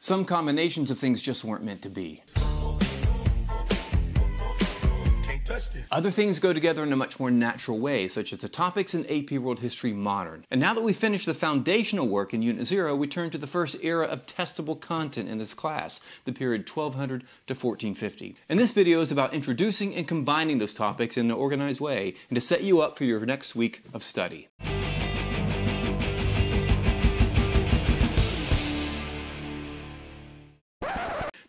Some combinations of things just weren't meant to be. Other things go together in a much more natural way, such as the topics in AP World History Modern. And now that we've finished the foundational work in Unit 0, we turn to the first era of testable content in this class, the period 1200 to 1450. And this video is about introducing and combining those topics in an organized way and to set you up for your next week of study.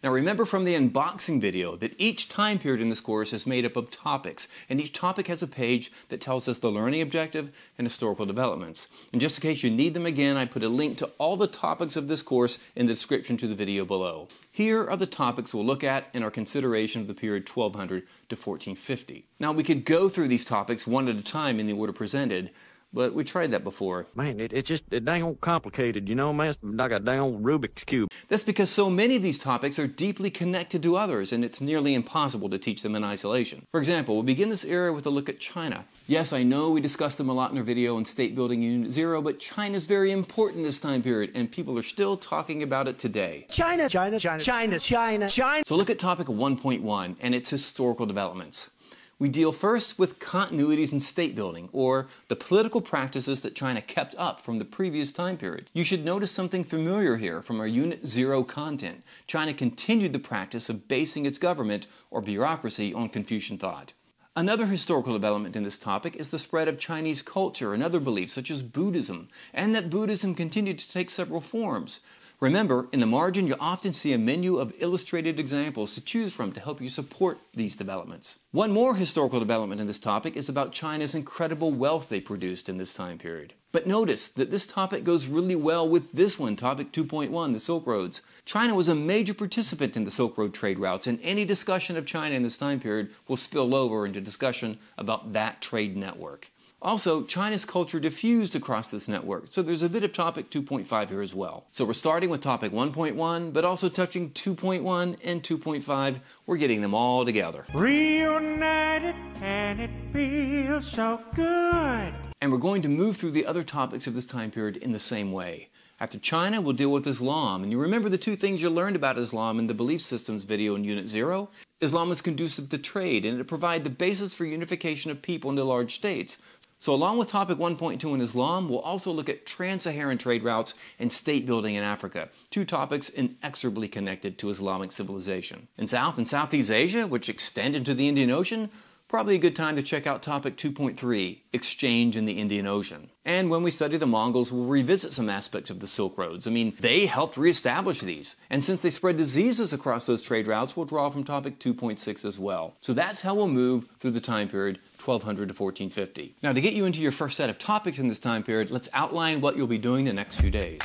Now remember from the unboxing video that each time period in this course is made up of topics, and each topic has a page that tells us the learning objective and historical developments. And just in case you need them again, I put a link to all the topics of this course in the description to the video below. Here are the topics we'll look at in our consideration of the period 1200 to 1450. Now we could go through these topics one at a time in the order presented, but we tried that before. Man, it, it's just it dang old complicated, you know, man. It's like a dang old Rubik's Cube. That's because so many of these topics are deeply connected to others, and it's nearly impossible to teach them in isolation. For example, we'll begin this era with a look at China. Yes, I know we discussed them a lot in our video on state building Unit Zero, but China is very important this time period, and people are still talking about it today. China, China, China, China, China, China. So look at topic 1.1 and its historical developments. We deal first with continuities in state building, or the political practices that China kept up from the previous time period. You should notice something familiar here from our Unit Zero content. China continued the practice of basing its government or bureaucracy on Confucian thought. Another historical development in this topic is the spread of Chinese culture and other beliefs such as Buddhism, and that Buddhism continued to take several forms. Remember, in the margin you often see a menu of illustrated examples to choose from to help you support these developments. One more historical development in this topic is about China's incredible wealth they produced in this time period. But notice that this topic goes really well with this one, topic 2.1, the Silk Roads. China was a major participant in the Silk Road trade routes, and any discussion of China in this time period will spill over into discussion about that trade network. Also, China's culture diffused across this network, so there's a bit of topic 2.5 here as well. So we're starting with topic 1.1, but also touching 2.1 and 2.5. We're getting them all together. Reunited and it feels so good. And we're going to move through the other topics of this time period in the same way. After China, we'll deal with Islam. And you remember the two things you learned about Islam in the belief systems video in Unit 0? Islam is conducive to trade and it provides the basis for unification of people into large states. So along with topic 1.2 in Islam, we'll also look at trans-Saharan trade routes and state building in Africa, two topics inexorably connected to Islamic civilization. In South and Southeast Asia, which extend into the Indian Ocean, probably a good time to check out topic 2.3, exchange in the Indian Ocean. And when we study the Mongols, we'll revisit some aspects of the Silk Roads. I mean, they helped reestablish these. And since they spread diseases across those trade routes, we'll draw from topic 2.6 as well. So that's how we'll move through the time period 1200 to 1450. Now, to get you into your first set of topics in this time period, let's outline what you'll be doing the next few days.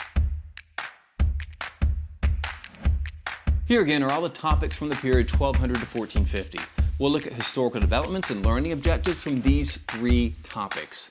Here again are all the topics from the period 1200 to 1450. We'll look at historical developments and learning objectives from these three topics.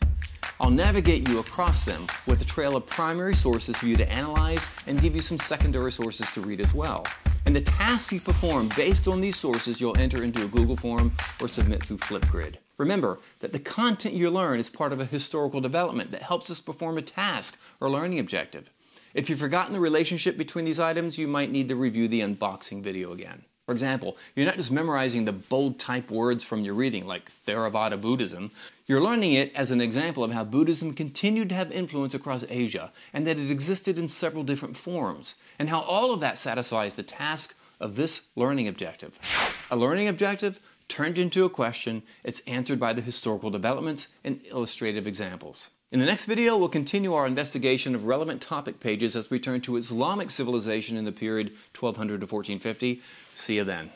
I'll navigate you across them with a trail of primary sources for you to analyze and give you some secondary sources to read as well. And the tasks you perform based on these sources you'll enter into a Google form or submit through Flipgrid. Remember that the content you learn is part of a historical development that helps us perform a task or learning objective. If you've forgotten the relationship between these items, you might need to review the unboxing video again. For example, you're not just memorizing the bold type words from your reading, like Theravada Buddhism. You're learning it as an example of how Buddhism continued to have influence across Asia and that it existed in several different forms, and how all of that satisfies the task of this learning objective. A learning objective turned into a question, it's answered by the historical developments and illustrative examples. In the next video, we'll continue our investigation of relevant topic pages as we turn to Islamic civilization in the period 1200 to 1450. See you then.